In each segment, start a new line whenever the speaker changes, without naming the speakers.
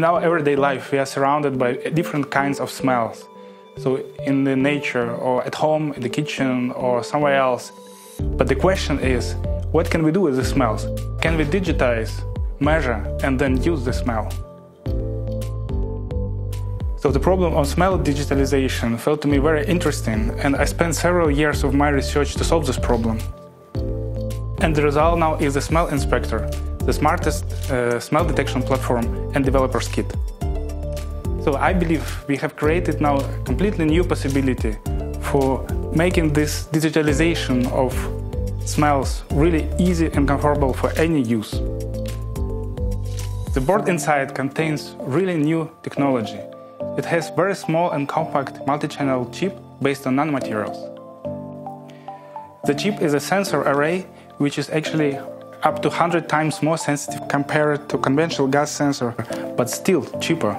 in our everyday life, we are surrounded by different kinds of smells. So, in the nature, or at home, in the kitchen, or somewhere else. But the question is what can we do with the smells? Can we digitize, measure, and then use the smell? So, the problem of smell digitalization felt to me very interesting, and I spent several years of my research to solve this problem. And the result now is the Smell Inspector, the smartest uh, smell detection platform and developer's kit. So I believe we have created now a completely new possibility for making this digitalization of smells really easy and comfortable for any use. The board inside contains really new technology. It has very small and compact multi-channel chip based on nanomaterials. The chip is a sensor array which is actually up to 100 times more sensitive compared to conventional gas sensor, but still cheaper.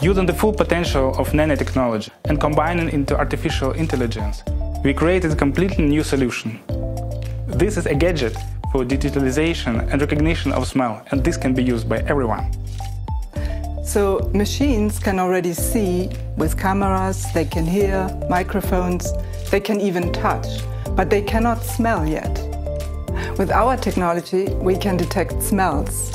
Using the full potential of nanotechnology and combining into artificial intelligence, we created a completely new solution. This is a gadget for digitalization and recognition of smell, and this can be used by everyone.
So, machines can already see with cameras, they can hear, microphones, they can even touch, but they cannot smell yet. With our technology, we can detect smells,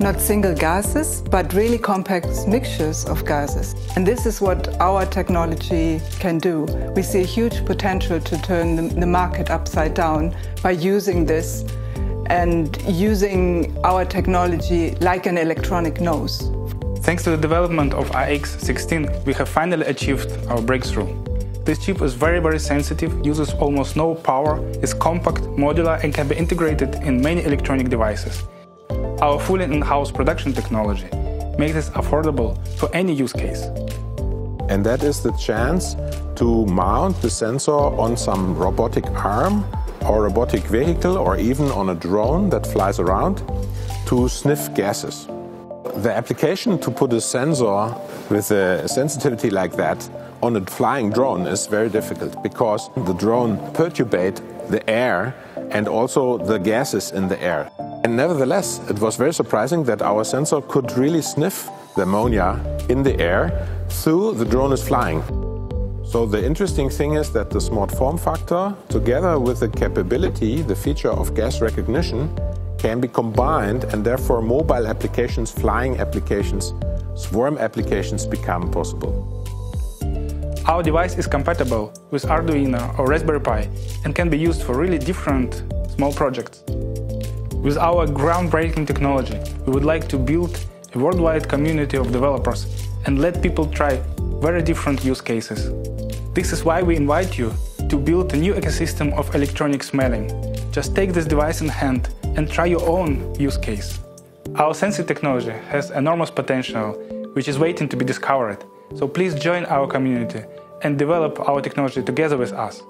not single gases, but really compact mixtures of gases. And this is what our technology can do. We see a huge potential to turn the, the market upside down by using this and using our technology like an electronic nose.
Thanks to the development of IX16, we have finally achieved our breakthrough. This chip is very very sensitive, uses almost no power, is compact, modular and can be integrated in many electronic devices. Our fully in-house production technology makes this affordable for any use case.
And that is the chance to mount the sensor on some robotic arm or robotic vehicle or even on a drone that flies around to sniff gases. The application to put a sensor with a sensitivity like that on a flying drone is very difficult because the drone perturbate the air and also the gases in the air. And nevertheless, it was very surprising that our sensor could really sniff the ammonia in the air through the drone is flying. So the interesting thing is that the smart form factor, together with the capability, the feature of gas recognition, can be combined and therefore mobile applications, flying applications, swarm applications become possible.
Our device is compatible with Arduino or Raspberry Pi and can be used for really different small projects. With our groundbreaking technology, we would like to build a worldwide community of developers and let people try very different use cases. This is why we invite you to build a new ecosystem of electronic smelling. Just take this device in hand and try your own use case. Our sensing technology has enormous potential, which is waiting to be discovered. So please join our community and develop our technology together with us.